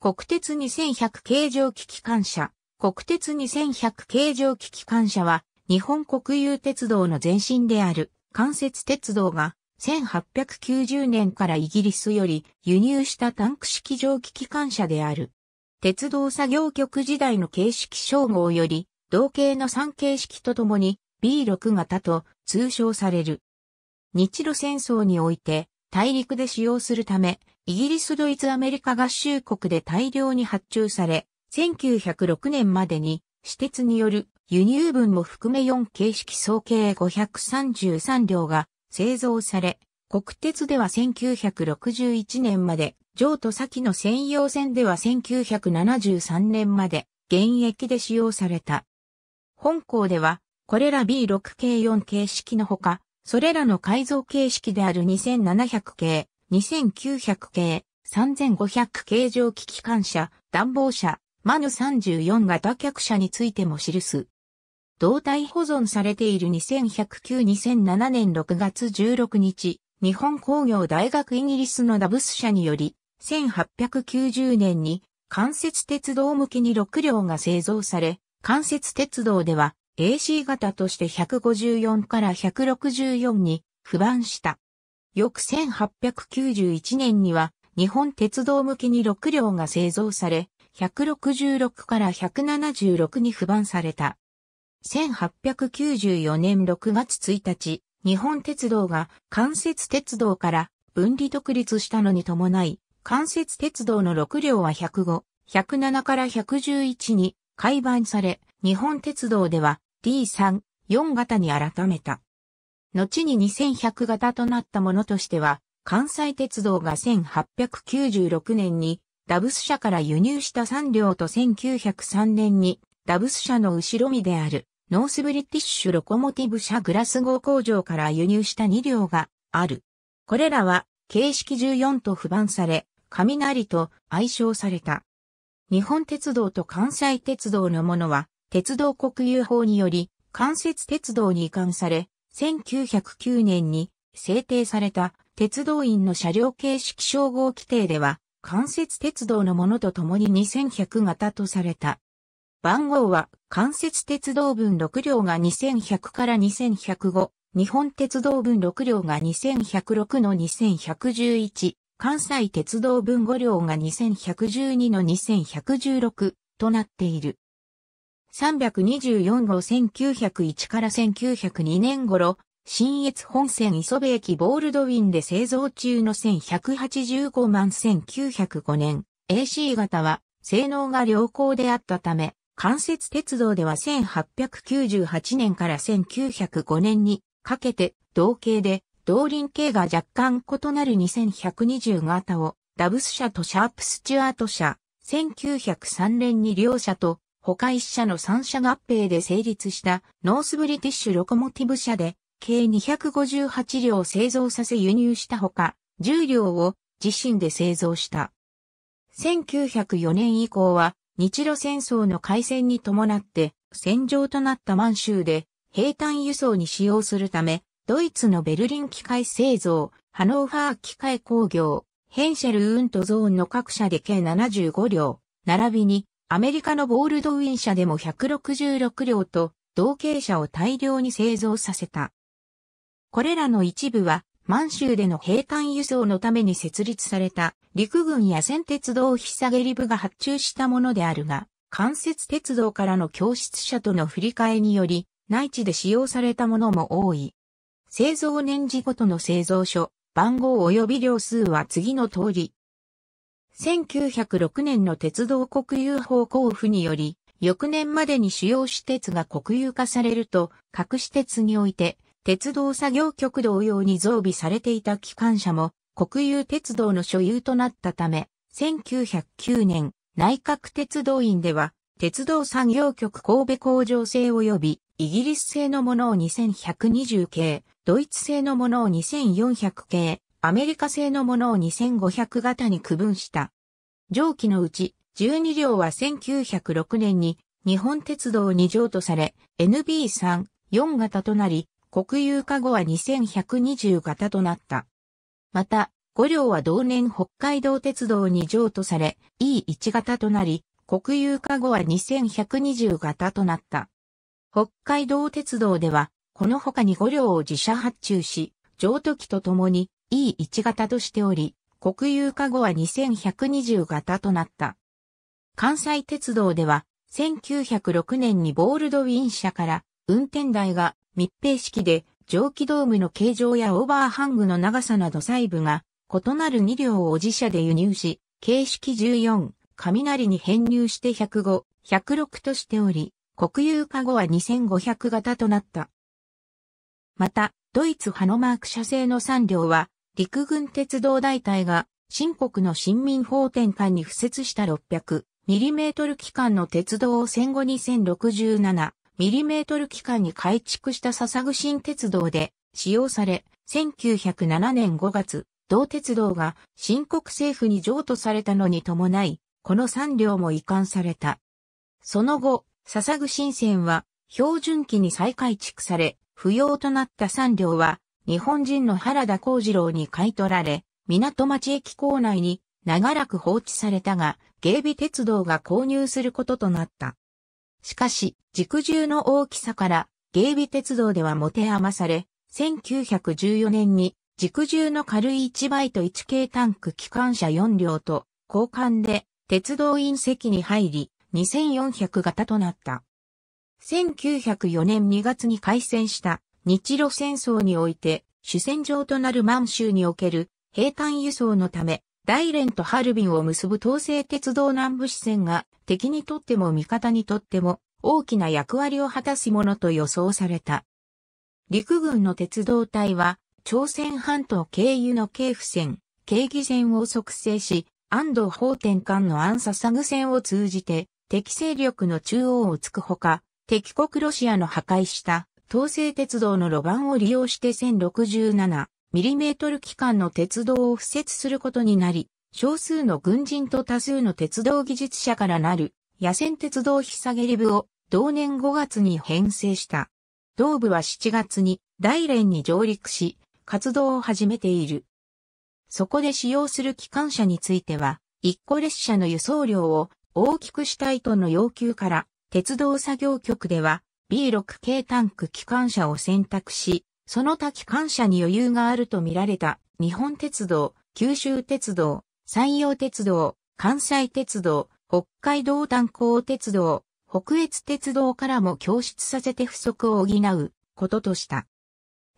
国鉄2100形状機機関車。国鉄2100形状機機関車は、日本国有鉄道の前身である、関節鉄道が、1890年からイギリスより輸入したタンク式蒸気機関車である。鉄道作業局時代の形式称号より、同型の3形式とともに B6 型と通称される。日露戦争において大陸で使用するため、イギリス、ドイツ、アメリカ合衆国で大量に発注され、1906年までに、私鉄による輸入分も含め4形式総計533両が製造され、国鉄では1961年まで、上都先の専用線では1973年まで現役で使用された。本校では、これら B6 系4形式のほか、それらの改造形式である2700系、2900系、3500形状機機関車、暖房車、マヌ34型客車についても記す。動体保存されている2109-2007年6月16日、日本工業大学イギリスのダブス社により、1890年に関節鉄道向けに6両が製造され、関節鉄道では AC 型として154から164に不番した。翌1891年には日本鉄道向けに6両が製造され、166から176に不番された。1894年6月1日、日本鉄道が関節鉄道から分離独立したのに伴い、関節鉄道の6両は105、107から111に改版され、日本鉄道では D3、4型に改めた。後に2100型となったものとしては、関西鉄道が1896年にダブス社から輸入した3両と1903年にダブス社の後ろ身であるノースブリティッシュロコモティブ社グラスゴー工場から輸入した2両がある。これらは形式14と不番され、雷と愛称された。日本鉄道と関西鉄道のものは鉄道国有法により、関節鉄道に移管され、1909年に制定された鉄道員の車両形式称号規定では、関節鉄道のものと共に2100型とされた。番号は関節鉄道分6両が2100から2105、日本鉄道分6両が2106の2111、関西鉄道分5両が2112の2116となっている。324号1901から1902年頃、新越本線磯部駅ボールドウィンで製造中の1185万1905年、AC 型は性能が良好であったため、関節鉄道では1898年から1905年にかけて同型で動輪径が若干異なる2120型をダブス社とシャープスチュアート社、1903年に両社と他一社の三社合併で成立したノースブリティッシュロコモティブ社で計258両製造させ輸入したほか、10両を自身で製造した。1904年以降は日露戦争の開戦に伴って戦場となった満州で兵隊輸送に使用するため、ドイツのベルリン機械製造、ハノーファー機械工業、ヘンシェルウントゾーンの各社で計75両、並びにアメリカのボールドウィン社でも166両と同型車を大量に製造させた。これらの一部は満州での兵艦輸送のために設立された陸軍や戦鉄道引下げり部が発注したものであるが、関節鉄道からの教室車との振り替えにより内地で使用されたものも多い。製造年次ごとの製造所、番号及び両数は次の通り。1906年の鉄道国有法交付により、翌年までに主要私鉄が国有化されると、各私鉄において、鉄道作業局同様に増備されていた機関車も、国有鉄道の所有となったため、1909年、内閣鉄道院では、鉄道作業局神戸工場製及び、イギリス製のものを2120系、ドイツ製のものを2400系、アメリカ製のものを2500型に区分した。上記のうち12両は1906年に日本鉄道に譲渡され NB3、4型となり、国有化後は2120型となった。また、5両は同年北海道鉄道に譲渡され、E1 型となり、国有化後は2120型となった。北海道鉄道では、この他に5両を自社発注し、譲渡機とともに E1 型としており、国有化後は2120型となった。関西鉄道では、1906年にボールドウィン社から運転台が密閉式で蒸気ドームの形状やオーバーハングの長さなど細部が異なる2両を自社で輸入し、形式14、雷に編入して105、106としており、国有化後は2500型となった。また、ドイツハノマーク社製の3両は、陸軍鉄道大隊が、新国の新民法典間に付設した 600mm 機関の鉄道を戦後 2067mm 機関に改築した笹具新鉄道で使用され、1907年5月、同鉄道が新国政府に譲渡されたのに伴い、この3両も移管された。その後、笹具新線は標準機に再改築され、不要となった3両は日本人の原田幸次郎に買い取られ、港町駅構内に長らく放置されたが、芸備鉄道が購入することとなった。しかし、軸重の大きさから芸備鉄道では持て余され、1914年に軸重の軽い1倍と1系タンク機関車4両と交換で鉄道隕石に入り2400型となった。1904年2月に開戦した日露戦争において主戦場となる満州における兵艦輸送のため大連とハルビンを結ぶ東西鉄道南部支線が敵にとっても味方にとっても大きな役割を果たすものと予想された。陸軍の鉄道隊は朝鮮半島経由の京府線、京義線を促成し、安藤法天間の暗殺グ線を通じて、敵勢力の中央をつくほか、敵国ロシアの破壊した東西鉄道の路盤を利用して 1067mm 機関の鉄道を敷設することになり、少数の軍人と多数の鉄道技術者からなる野戦鉄道引下げリ部を同年5月に編成した。同部は7月に大連に上陸し、活動を始めている。そこで使用する機関車については、一個列車の輸送量を大きくしたいとの要求から、鉄道作業局では B6 系タンク機関車を選択し、その他機関車に余裕があるとみられた日本鉄道、九州鉄道、山陽鉄道、関西鉄道、北海道炭鉱鉄道、北越鉄道からも供出させて不足を補うこととした。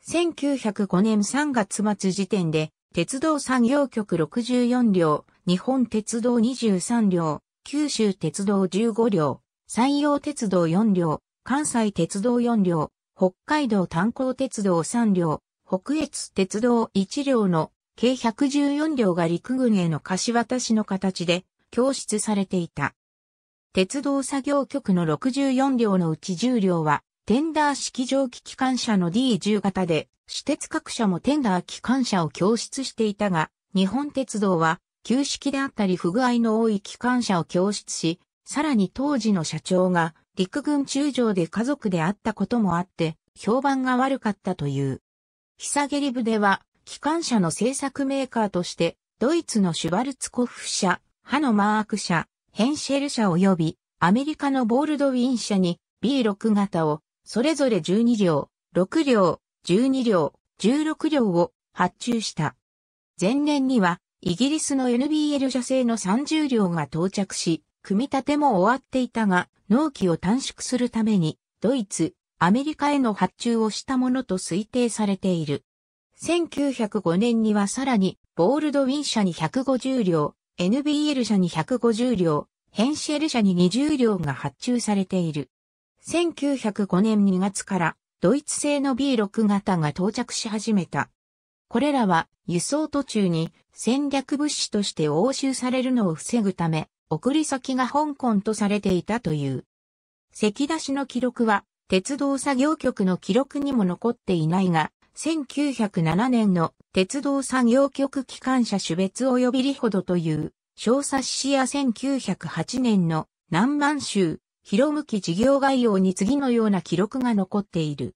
1905年3月末時点で、鉄道産業局64両、日本鉄道23両、九州鉄道15両、山陽鉄道4両、関西鉄道4両、北海道炭鉱鉄道3両、北越鉄道1両の計114両が陸軍への貸し渡しの形で供出されていた。鉄道作業局の64両のうち10両はテンダー式蒸気機関車の D10 型で、私鉄各社もテンダー機関車を供出していたが、日本鉄道は旧式であったり不具合の多い機関車を供出し、さらに当時の社長が陸軍中将で家族であったこともあって、評判が悪かったという。久下リ部では、機関車の製作メーカーとして、ドイツのシュバルツコフ社、ハノマーク社、ヘンシェル社及び、アメリカのボールドウィン社に B6 型をそれぞれ12両、6両、12両、16両を発注した。前年には、イギリスの NBL 社製の30両が到着し、組み立ても終わっていたが、納期を短縮するために、ドイツ、アメリカへの発注をしたものと推定されている。1905年にはさらに、ボールドウィン社に150両、NBL 社に150両、ヘンシェル社に20両が発注されている。1905年2月からドイツ製の B6 型が到着し始めた。これらは輸送途中に戦略物資として押収されるのを防ぐため、送り先が香港とされていたという。席出しの記録は鉄道作業局の記録にも残っていないが、1907年の鉄道作業局機関車種別及びリほどという小冊子や1908年の南満州広向き事業概要に次のような記録が残っている。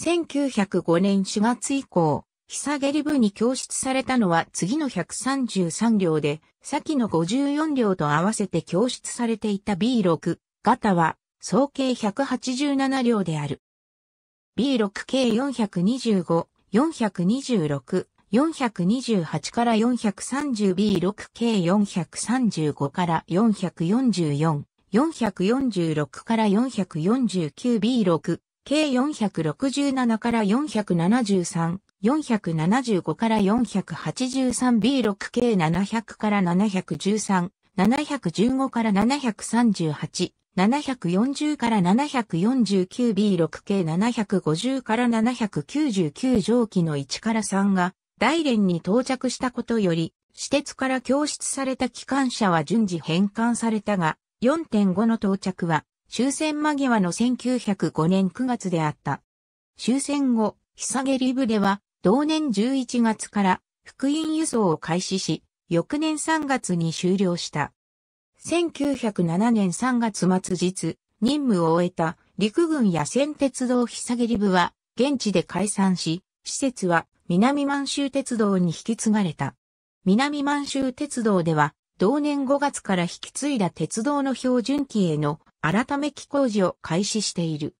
1905年4月以降、ひさげり部に供出されたのは次の133両で、先の54両と合わせて供出されていた B6 型は、総計187両である。B6 計425、426、428から 430B6 計435から444、446から 449B6 計467から473、475から483 B6 計700から713、715から738、740から 749B6 計750から799蒸気の1から3が大連に到着したことより、私鉄から供出された機関車は順次返還されたが、4.5の到着は終戦間際の1905年9月であった。終戦後、ひさげり部では、同年11月から福音輸送を開始し、翌年3月に終了した。1907年3月末日、任務を終えた陸軍野戦鉄道ひさげり部は、現地で解散し、施設は南満州鉄道に引き継がれた。南満州鉄道では、同年5月から引き継いだ鉄道の標準機への改め機工事を開始している。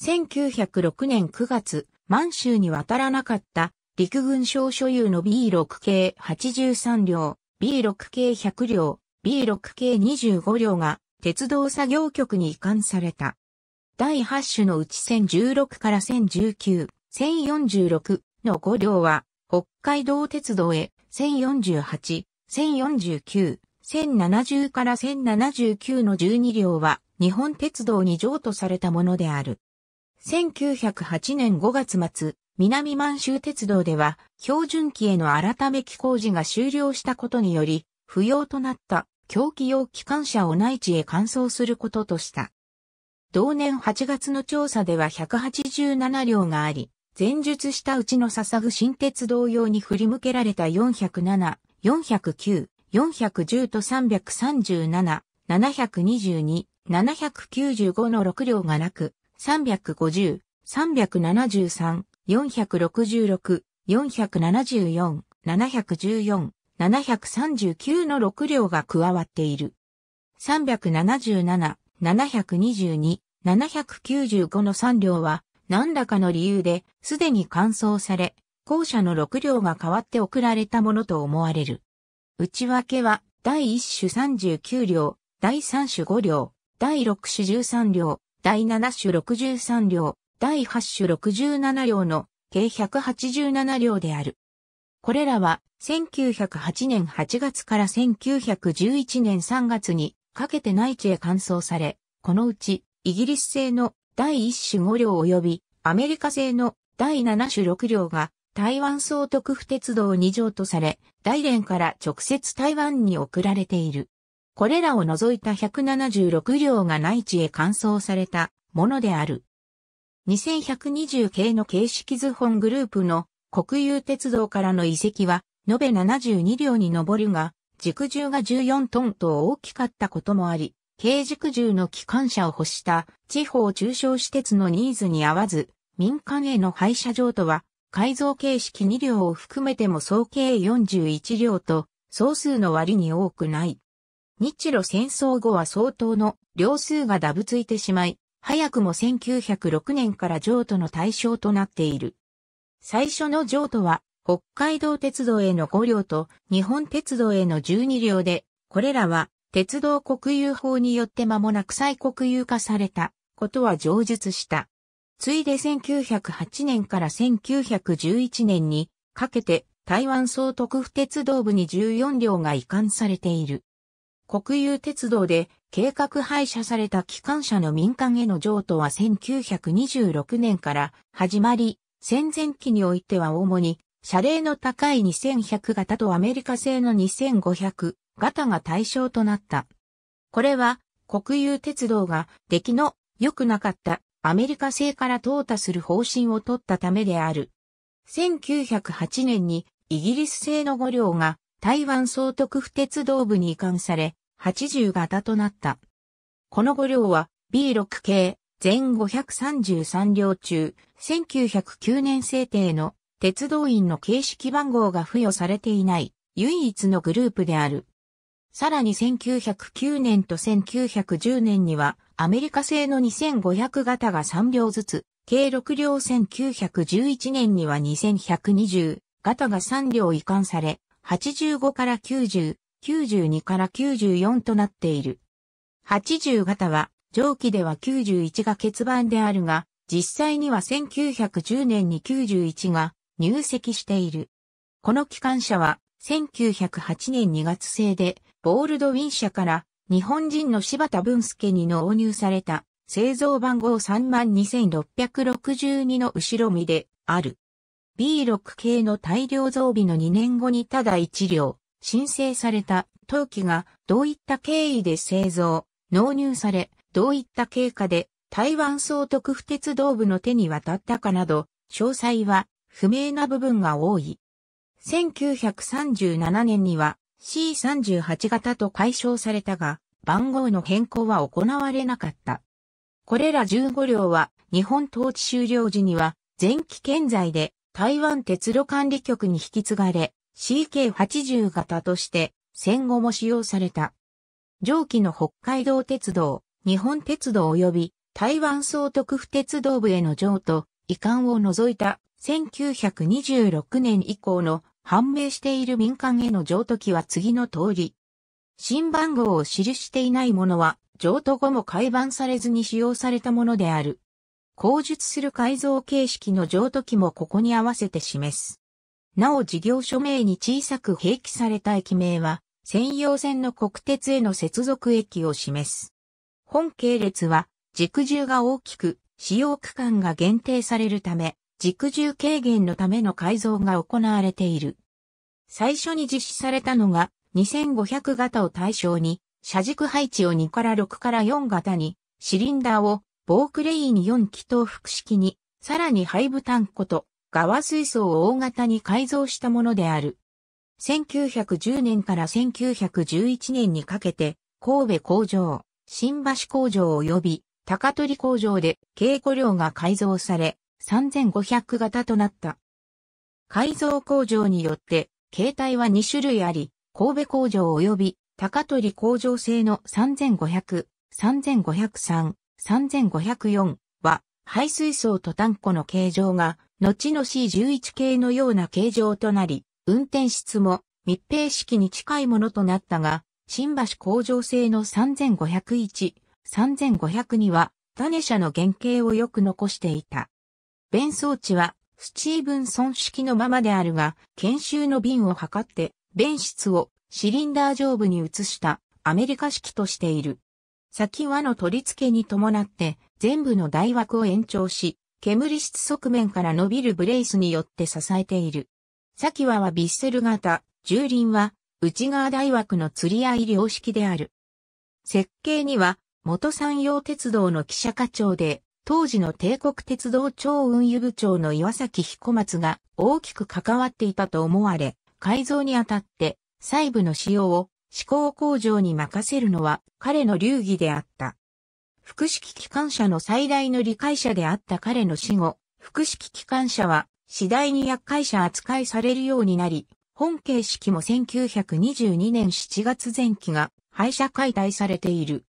1906年9月、満州に渡らなかった陸軍省所有の B6 系83両、B6 系100両、B6 系25両が鉄道作業局に移管された。第8種のうち1016から1019、1046の5両は北海道鉄道へ1048、1049、1070から1079の12両は日本鉄道に譲渡されたものである。1908年5月末、南満州鉄道では標準機への改め機工事が終了したことにより、不要となった狂気用機関車を内地へ換装することとした。同年8月の調査では187両があり、前述したうちの捧ぐ新鉄道用に振り向けられた407、409、410と337、722、795の6両がなく、350、373、466、474、714、739の6両が加わっている。377、722、795の3両は何らかの理由ですでに完走され、後者の6両が代わって送られたものと思われる。内訳は第1種39両、第3種5両、第6種13両、第7種63両、第8種67両の計187両である。これらは1908年8月から1911年3月にかけて内地へ換装され、このうちイギリス製の第1種5両及びアメリカ製の第7種6両が台湾総督府鉄道に譲渡され、大連から直接台湾に送られている。これらを除いた176両が内地へ換装されたものである。2120系の形式図本グループの国有鉄道からの遺跡は延べ72両に上るが、軸重が14トンと大きかったこともあり、軽軸重の機関車を欲した地方中小施設のニーズに合わず、民間への廃車場とは改造形式2両を含めても総計41両と総数の割に多くない。日露戦争後は相当の両数がダブついてしまい、早くも1906年から譲渡の対象となっている。最初の譲渡は北海道鉄道への5両と日本鉄道への12両で、これらは鉄道国有法によって間もなく再国有化されたことは上述した。ついで1908年から1911年にかけて台湾総督府鉄道部に14両が移管されている。国有鉄道で計画廃車された機関車の民間への譲渡は1926年から始まり、戦前期においては主に車齢の高い2100型とアメリカ製の2500型が対象となった。これは国有鉄道が出来の良くなかったアメリカ製から淘汰する方針を取ったためである。1908年にイギリス製の5両が台湾総督府鉄道部に移管され、80型となった。この5両は B6 系全533両中、1909年制定の鉄道員の形式番号が付与されていない唯一のグループである。さらに1909年と1910年にはアメリカ製の2500型が3両ずつ、計6両1911年には2120型が3両移管され、85から90、92から94となっている。80型は上記では91が欠番であるが、実際には1910年に91が入籍している。この機関車は1908年2月製で、ボールドウィン社から日本人の柴田文介に納入された製造番号32,662の後ろ身である。B6 系の大量増備の2年後にただ1両申請された陶器がどういった経緯で製造、納入され、どういった経過で台湾総督府鉄道部の手に渡ったかなど、詳細は不明な部分が多い。1937年には C38 型と解消されたが、番号の変更は行われなかった。これら15両は日本統治終了時には前期健在で台湾鉄路管理局に引き継がれ CK80 型として戦後も使用された。上記の北海道鉄道、日本鉄道及び台湾総督府鉄道部への譲渡、移管を除いた1926年以降の判明している民間への譲渡機は次の通り。新番号を記していないものは、譲渡後も改版されずに使用されたものである。口述する改造形式の譲渡機もここに合わせて示す。なお事業所名に小さく併記された駅名は、専用線の国鉄への接続駅を示す。本系列は、軸重が大きく、使用区間が限定されるため、軸重軽減のための改造が行われている。最初に実施されたのが2500型を対象に、車軸配置を2から6から4型に、シリンダーをボークレイに4気筒複式に、さらに配部タンコと側水槽を大型に改造したものである。1910年から1911年にかけて、神戸工場、新橋工場及び高取工場で稽古量が改造され、3500型となった。改造工場によって、形態は2種類あり、神戸工場及び高取工場製の3500、3503、3504は、排水槽とタンコの形状が、後の C11 系のような形状となり、運転室も密閉式に近いものとなったが、新橋工場製の3501、3502は、種車の原型をよく残していた。弁装置はスチーブンソン式のままであるが、研修の瓶を測って、弁室をシリンダー上部に移したアメリカ式としている。先輪の取り付けに伴って全部の台枠を延長し、煙室側面から伸びるブレースによって支えている。先輪はビッセル型、重輪は内側台枠の釣り合い両式である。設計には元山陽鉄道の記者課長で当時の帝国鉄道超運輸部長の岩崎彦松が大きく関わっていたと思われ、改造にあたって細部の使用を施工工場に任せるのは彼の流儀であった。複式機関車の最大の理解者であった彼の死後、複式機関車は次第に厄介者扱いされるようになり、本形式も1922年7月前期が廃車解体されている。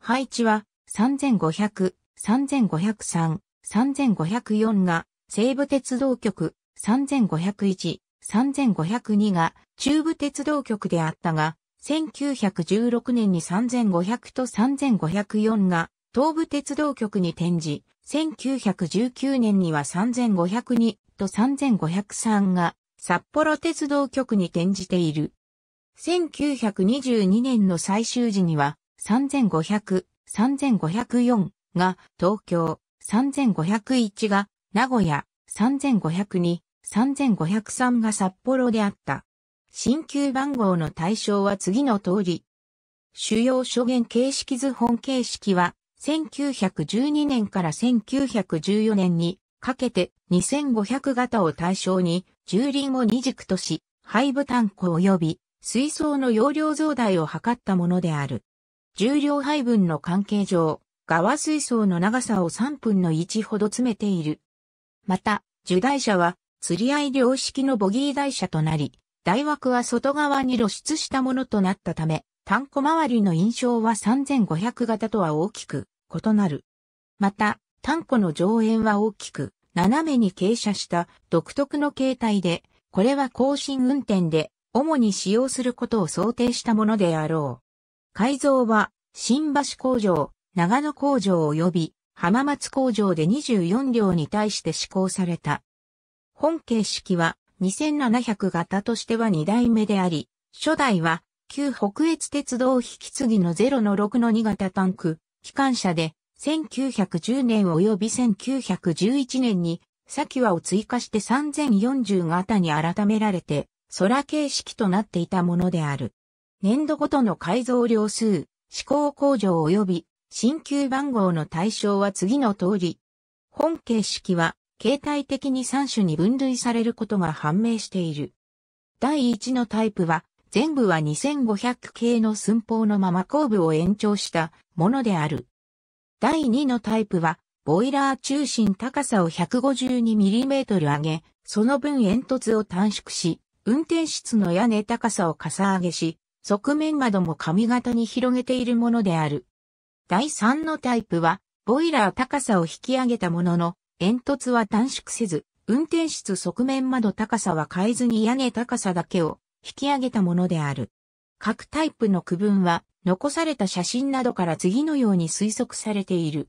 配置は3500、3503、3504が西武鉄道局、3501、3502が中部鉄道局であったが、1916年に3500と3504が東部鉄道局に転じ、1919年には3502と3503が札幌鉄道局に転じている。1922年の最終時には3500、3504が東京、3501が名古屋、3502、3503が札幌であった。新旧番号の対象は次の通り。主要諸言形式図本形式は1912年から1914年にかけて2500型を対象に重輪を二軸とし、配部単庫及び水槽の容量増大を図ったものである。重量配分の関係上、側水槽の長さを3分の1ほど詰めている。また、受台車は釣り合い両式のボギー台車となり、台枠は外側に露出したものとなったため、単コ周りの印象は3500型とは大きく異なる。また、単コの上縁は大きく、斜めに傾斜した独特の形態で、これは更新運転で主に使用することを想定したものであろう。改造は、新橋工場、長野工場及び浜松工場で24両に対して施行された。本形式は2700型としては2代目であり、初代は旧北越鉄道引き継ぎの0の6の2型タンク、機関車で1910年及び1911年に先はを追加して3040型に改められて空形式となっていたものである。年度ごとの改造量数、施行工場及び新旧番号の対象は次の通り。本形式は形態的に3種に分類されることが判明している。第1のタイプは、全部は2500系の寸法のまま後部を延長したものである。第2のタイプは、ボイラー中心高さを 152mm 上げ、その分煙突を短縮し、運転室の屋根高さをかさ上げし、側面窓も上型に広げているものである。第3のタイプは、ボイラー高さを引き上げたものの、煙突は短縮せず、運転室側面窓高さは変えずに屋根高さだけを引き上げたものである。各タイプの区分は残された写真などから次のように推測されている。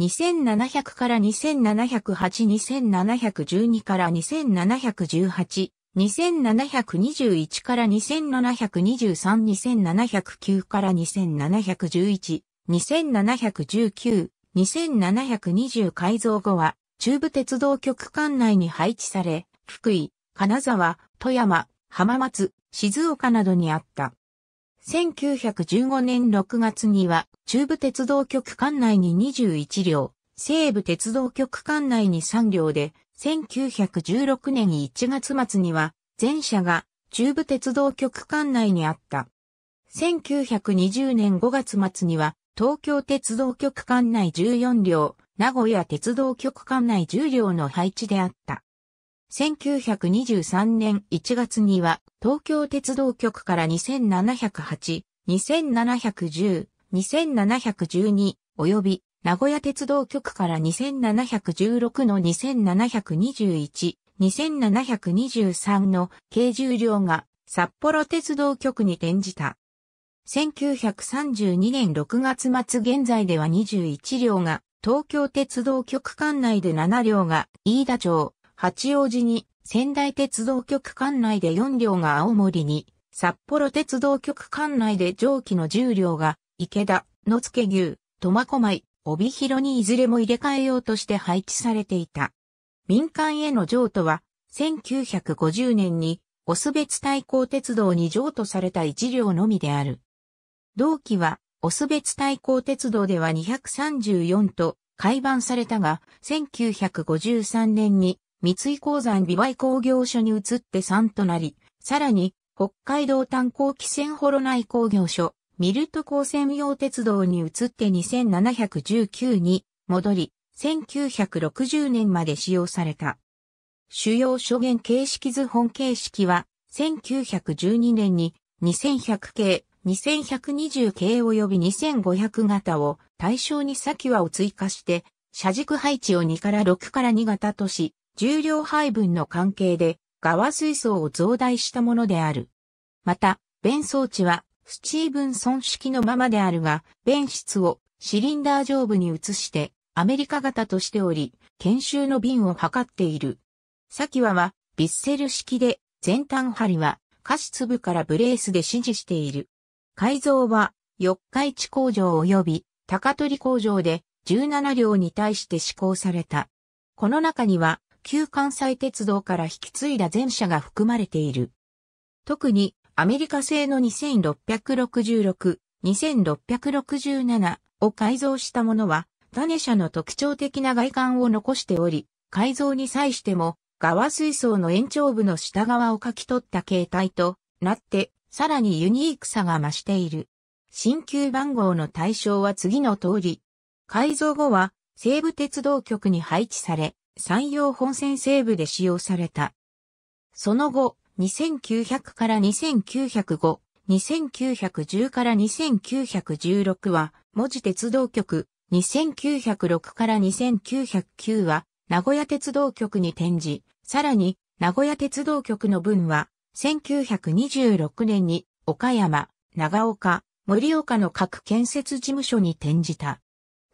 2700から2708、2712から2718、2721から2723、2709から2711、2719、2720改造後は、中部鉄道局管内に配置され、福井、金沢、富山、浜松、静岡などにあった。1915年6月には、中部鉄道局管内に21両、西部鉄道局管内に3両で、1916年1月末には、全車が中部鉄道局管内にあった。1920年5月末には、東京鉄道局管内14両、名古屋鉄道局管内10両の配置であった。1923年1月には東京鉄道局から2708、2710、2712及び名古屋鉄道局から2716の2721、2723の計重量が札幌鉄道局に転じた。1932年6月末現在では21両が東京鉄道局管内で7両が飯田町、八王子に仙台鉄道局管内で4両が青森に札幌鉄道局管内で上記の10両が池田、野付牛、苫小牧、帯広にいずれも入れ替えようとして配置されていた。民間への譲渡は1950年にオス別対抗鉄道に譲渡された1両のみである。同期は、オス別対抗鉄道では234と改版されたが、1953年に三井鉱山美媒工業所に移って3となり、さらに北海道炭鉱汽船幌内工業所、ミルト鉱専用鉄道に移って2719に戻り、1960年まで使用された。主要諸元形式図本形式は、1912年に2100系2120系及び2500型を対象に先はを追加して、車軸配置を2から6から2型とし、重量配分の関係で側水槽を増大したものである。また、弁装置はスチーブンソン式のままであるが、弁室をシリンダー上部に移してアメリカ型としており、研修の瓶を測っている。先ははビッセル式で前端針は加湿部からブレースで指示している。改造は、四日市工場及び高取工場で17両に対して施行された。この中には、旧関西鉄道から引き継いだ全車が含まれている。特に、アメリカ製の2666、2667を改造したものは、種車の特徴的な外観を残しており、改造に際しても、側水槽の延長部の下側を書き取った形態となってさらにユニークさが増している。新旧番号の対象は次の通り。改造後は西武鉄道局に配置され、山陽本線西部で使用された。その後、2900から2905、2910から2916は、文字鉄道局、2906から2909は、名古屋鉄道局に転じ、さらに、名古屋鉄道局の分は、1926年に、岡山、長岡、盛岡の各建設事務所に転じた。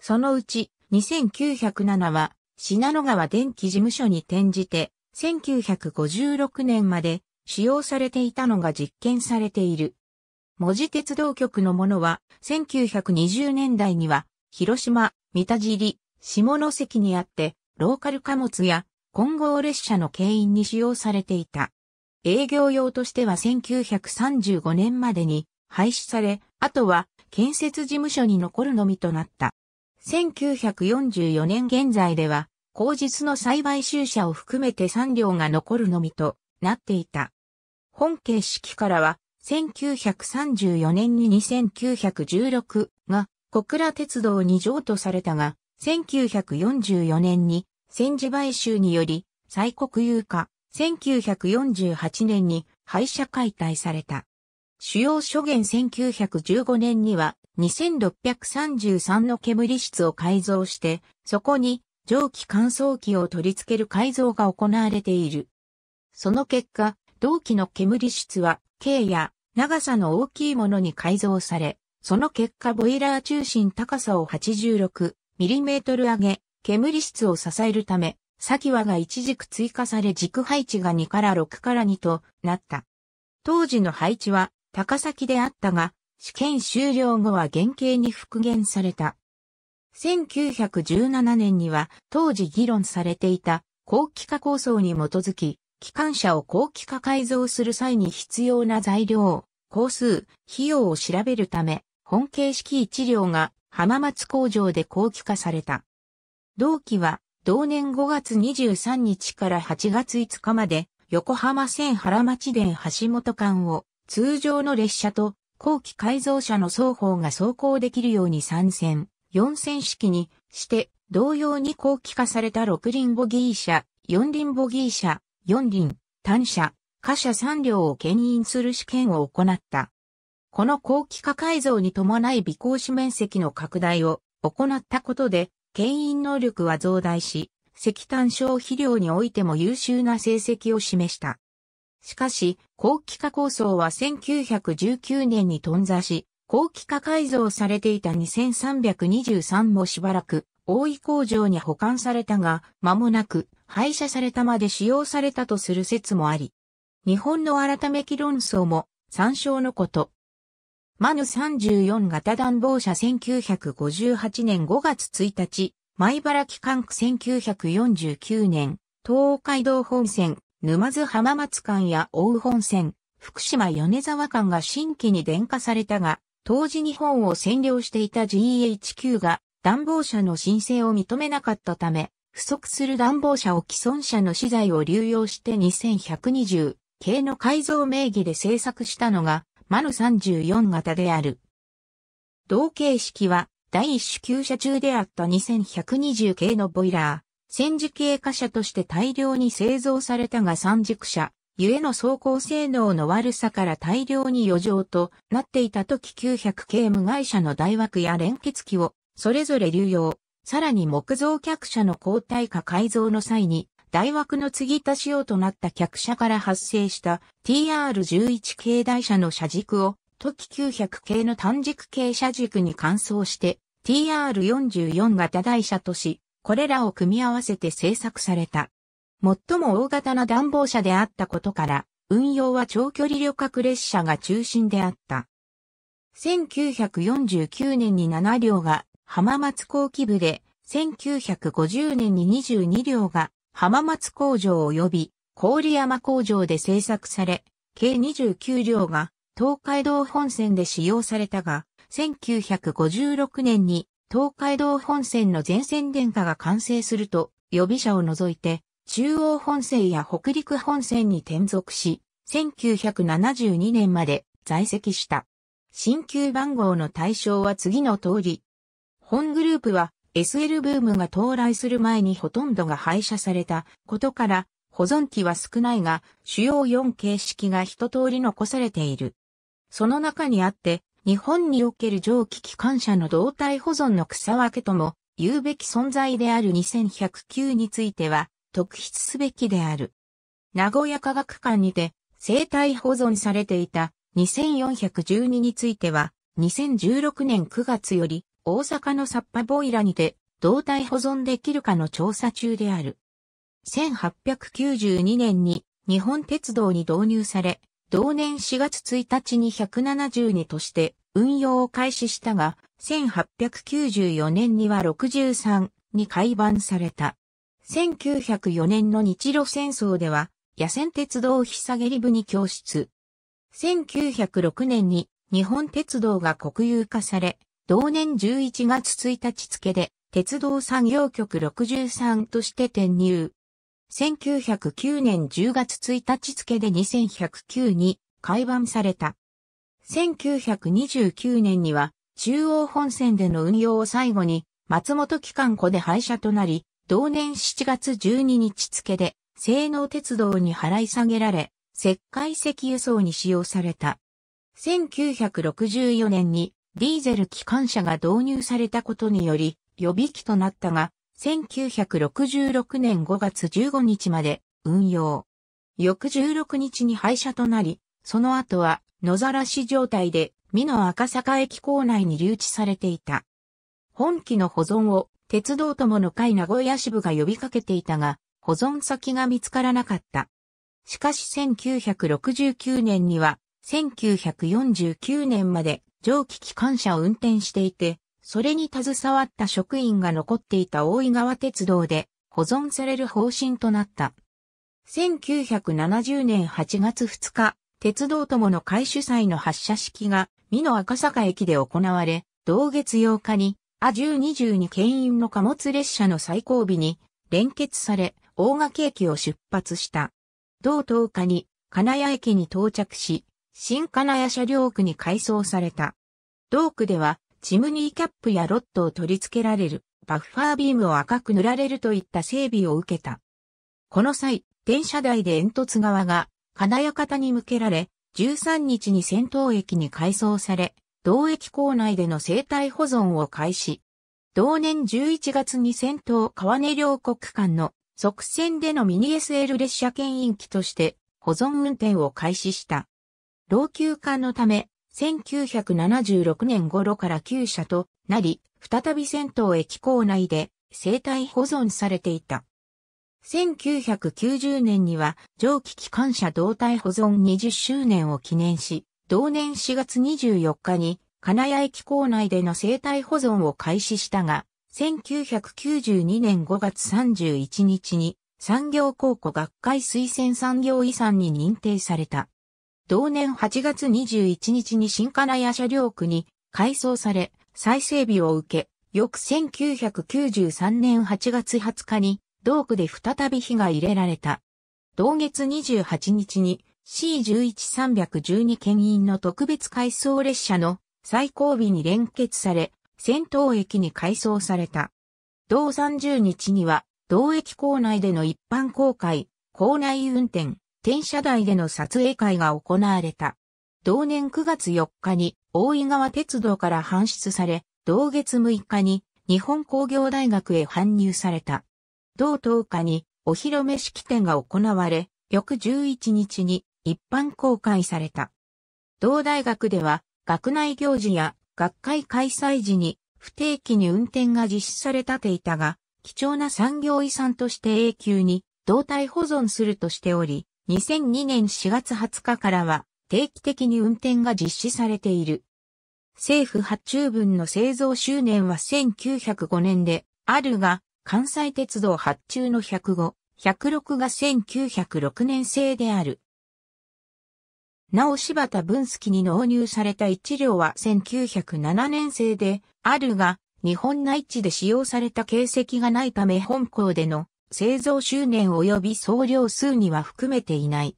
そのうち、2907は、信濃川電気事務所に転じて、1956年まで使用されていたのが実験されている。文字鉄道局のものは、1920年代には、広島、三田尻、下関にあって、ローカル貨物や混合列車の牽引に使用されていた。営業用としては1935年までに廃止され、あとは建設事務所に残るのみとなった。1944年現在では、後日の栽培収車を含めて3両が残るのみとなっていた。本形式からは、1934年に2916が小倉鉄道に譲渡されたが、1944年に戦時買収により再国有化、1948年に廃車解体された。主要諸言1915年には2633の煙室を改造して、そこに蒸気乾燥機を取り付ける改造が行われている。その結果、同期の煙室は、径や長さの大きいものに改造され、その結果ボイラー中心高さを 86mm 上げ、煙室を支えるため、先輪が一軸追加され軸配置が2から6から2となった。当時の配置は高崎であったが、試験終了後は原型に復元された。1917年には当時議論されていた後期化構想に基づき、機関車を後期化改造する際に必要な材料、工数、費用を調べるため、本形式1両が浜松工場で後期化された。同期は同年5月23日から8月5日まで横浜線原町電橋本間を通常の列車と後期改造車の双方が走行できるように参戦。4線式にして、同様に後期化された6輪ボギー車、4輪ボギー車、4輪、単車、貨車3両を牽引する試験を行った。この後期化改造に伴い微光子面積の拡大を行ったことで、牽引能力は増大し、石炭消費量においても優秀な成績を示した。しかし、後期化構想は1919年に頓挫し、後期化改造されていた2323もしばらく大井工場に保管されたが、間もなく廃車されたまで使用されたとする説もあり、日本の改め機論争も参照のこと。マヌ34型暖房車1958年5月1日、前原機関区1949年、東海道本線、沼津浜松間や大本線、福島米沢間が新規に電化されたが、当時日本を占領していた GHQ が暖房車の申請を認めなかったため、不足する暖房車を既存車の資材を流用して2120系の改造名義で製作したのがマヌ34型である。同形式は第一種級車中であった2120系のボイラー、戦時系貨車として大量に製造されたが三軸車、ゆえの走行性能の悪さから大量に余剰となっていた時900系無害車の大枠や連結機をそれぞれ流用、さらに木造客車の交代化改造の際に大枠の継ぎ足し用となった客車から発生した TR11 系台車の車軸を時900系の単軸系車軸に換装して TR44 型台車とし、これらを組み合わせて製作された。最も大型な暖房車であったことから、運用は長距離旅客列車が中心であった。1949年に7両が浜松工機部で、1950年に22両が浜松工場及び郡山工場で製作され、計29両が東海道本線で使用されたが、1956年に東海道本線の全線電化が完成すると、予備車を除いて中央本線や北陸本線に転属し、1972年まで在籍した。新旧番号の対象は次の通り。本グループは SL ブームが到来する前にほとんどが廃車されたことから、保存機は少ないが、主要4形式が一通り残されている。その中にあって、日本における蒸気機関車の動態保存の草分けとも言うべき存在である2109については、特筆すべきである。名古屋科学館にて、生態保存されていた2412については、2016年9月より大阪のサッパボイラにて動態保存できるかの調査中である。1892年に日本鉄道に導入され、同年4月1日に172として運用を開始したが、1894年には63に改版された。1904年の日露戦争では、野戦鉄道ひさげり部に教室。1906年に日本鉄道が国有化され、同年11月1日付で鉄道産業局63として転入。1909年10月1日付で2109に改版された。1929年には中央本線での運用を最後に松本機関庫で廃車となり、同年7月12日付で性能鉄道に払い下げられ、石灰石輸送に使用された。1964年にディーゼル機関車が導入されたことにより予備機となったが、1966年5月15日まで運用。翌16日に廃車となり、その後は野ざらし状態で美濃赤坂駅構内に留置されていた。本機の保存を鉄道友の会名古屋支部が呼びかけていたが、保存先が見つからなかった。しかし1969年には、1949年まで蒸気機関車を運転していて、それに携わった職員が残っていた大井川鉄道で保存される方針となった。1970年8月2日、鉄道友の会主催の発車式が、美濃赤坂駅で行われ、同月8日に、あ1022牽引の貨物列車の最後尾に連結され、大垣駅を出発した。同10日に、金谷駅に到着し、新金谷車両区に改装された。同区では、チムニーキャップやロットを取り付けられる、バッファービームを赤く塗られるといった整備を受けた。この際、電車台で煙突側が、金谷方に向けられ、13日に先頭駅に改装され、同駅構内での生態保存を開始。同年11月に先頭川根両国間の側線でのミニ SL 列車牽引機として保存運転を開始した。老朽化のため、1976年頃から旧車となり、再び銭湯駅構内で生態保存されていた。1990年には蒸気機関車動態保存20周年を記念し、同年4月24日に金谷駅構内での生態保存を開始したが、1992年5月31日に産業高校学会推薦産業遺産に認定された。同年8月21日に新金谷車両区に改装され、再整備を受け、翌1993年8月20日に、同区で再び火が入れられた。同月28日に C11312 牽引の特別改装列車の最後尾に連結され、先頭駅に改装された。同30日には、同駅構内での一般公開、構内運転、転車台での撮影会が行われた。同年9月4日に大井川鉄道から搬出され、同月6日に日本工業大学へ搬入された。同10日にお披露目式典が行われ、翌11日に一般公開された。同大学では学内行事や学会開催時に不定期に運転が実施されたていたが、貴重な産業遺産として永久に動態保存するとしており、2002年4月20日からは定期的に運転が実施されている。政府発注分の製造周年は1905年であるが、関西鉄道発注の105、106が1906年製である。なお柴田文介に納入された一両は1907年製であるが、日本内地で使用された形跡がないため本校での製造周年及び総量数には含めていない。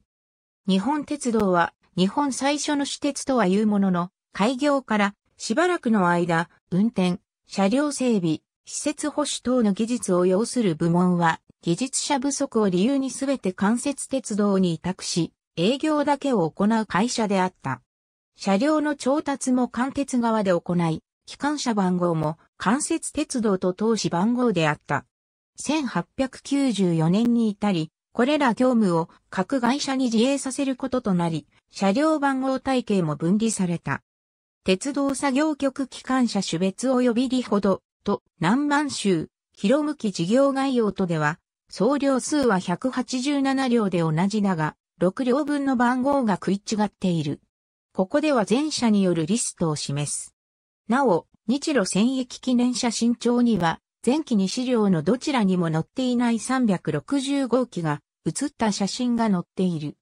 日本鉄道は日本最初の私鉄とはいうものの、開業からしばらくの間、運転、車両整備、施設保守等の技術を要する部門は、技術者不足を理由にすべて関節鉄道に委託し、営業だけを行う会社であった。車両の調達も関鉄側で行い、機関車番号も関節鉄道と投資番号であった。1894年に至り、これら業務を各会社に自営させることとなり、車両番号体系も分離された。鉄道作業局機関車種別及び利ほどと南満州、広向き事業概要とでは、総量数は187両で同じだが、6両分の番号が食い違っている。ここでは全社によるリストを示す。なお、日露戦役記念写真帳には、前期に資料のどちらにも載っていない360号機が写った写真が載っている。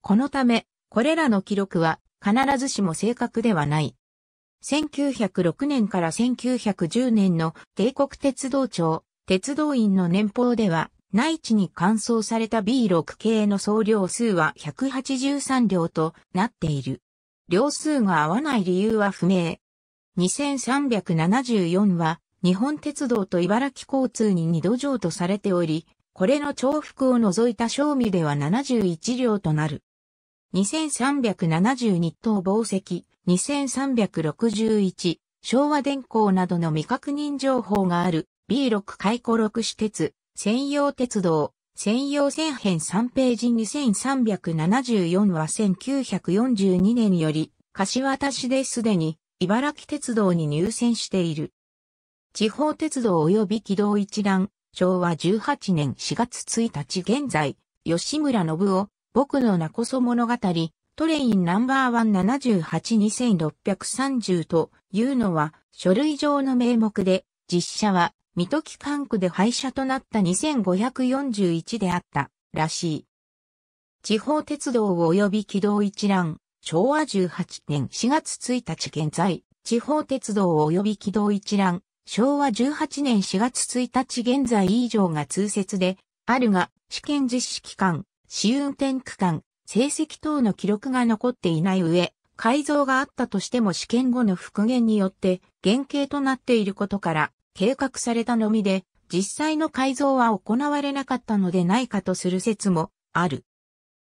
このため、これらの記録は必ずしも正確ではない。1906年から1910年の帝国鉄道庁、鉄道員の年報では、内地に換装された B6 系の総量数は183両となっている。両数が合わない理由は不明。2374は日本鉄道と茨城交通に二度上とされており、これの重複を除いた賞味では71両となる。2370日東紡績、2361、昭和電工などの未確認情報がある B6 開古6私鉄、専用鉄道、専用線編3ページ2374は1942年より、柏田市ですでに茨城鉄道に入線している。地方鉄道及び軌道一覧、昭和18年4月1日現在、吉村信夫、僕のなこそ物語、トレインナンバーワン782630というのは書類上の名目で、実車は水戸機関区で廃車となった2541であったらしい。地方鉄道及び軌道一覧、昭和18年4月1日現在、地方鉄道及び軌道一覧、昭和18年4月1日現在以上が通説で、あるが、試験実施期間、試運転区間、成績等の記録が残っていない上、改造があったとしても試験後の復元によって原型となっていることから計画されたのみで、実際の改造は行われなかったのでないかとする説もある。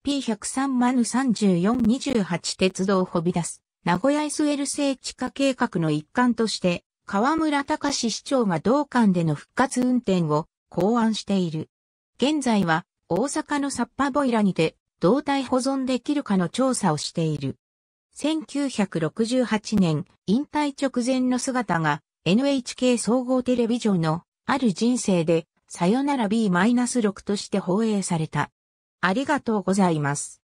P103-3428 鉄道を飛び出す名古屋 SL 製地下計画の一環として河村隆市長が同館での復活運転を考案している。現在は大阪のサッパボイラにて動体保存できるかの調査をしている。1968年、引退直前の姿が NHK 総合テレビジョンのある人生でさよなら B-6 として放映された。ありがとうございます。